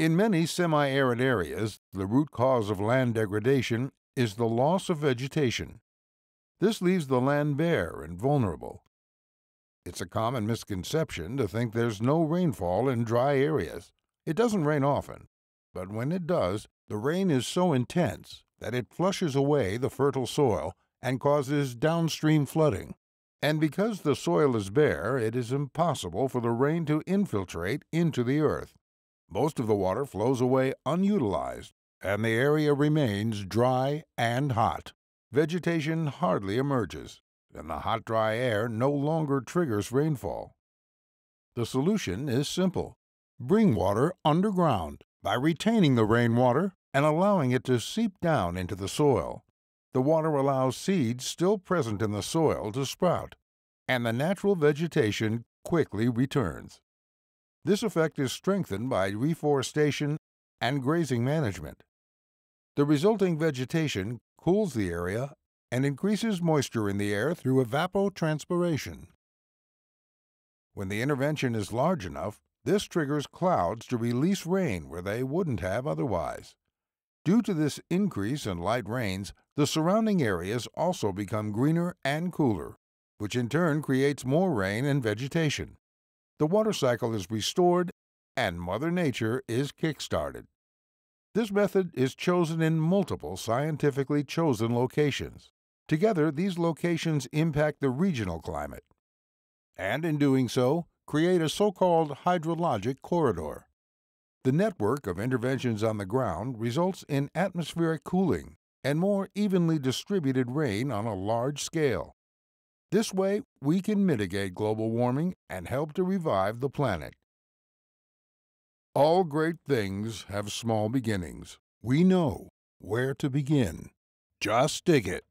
In many semi arid areas, the root cause of land degradation is the loss of vegetation. This leaves the land bare and vulnerable. It's a common misconception to think there's no rainfall in dry areas. It doesn't rain often, but when it does, the rain is so intense that it flushes away the fertile soil and causes downstream flooding. And because the soil is bare, it is impossible for the rain to infiltrate into the earth. Most of the water flows away unutilized, and the area remains dry and hot. Vegetation hardly emerges, and the hot, dry air no longer triggers rainfall. The solution is simple bring water underground by retaining the rainwater and allowing it to seep down into the soil. The water allows seeds still present in the soil to sprout, and the natural vegetation quickly returns. This effect is strengthened by reforestation and grazing management. The resulting vegetation cools the area and increases moisture in the air through evapotranspiration. When the intervention is large enough, this triggers clouds to release rain where they wouldn't have otherwise. Due to this increase in light rains, the surrounding areas also become greener and cooler, which in turn creates more rain and vegetation. The water cycle is restored and Mother Nature is kick-started. This method is chosen in multiple scientifically chosen locations. Together, these locations impact the regional climate. And in doing so, create a so-called hydrologic corridor. The network of interventions on the ground results in atmospheric cooling and more evenly distributed rain on a large scale. This way, we can mitigate global warming and help to revive the planet. All great things have small beginnings. We know where to begin. Just dig it.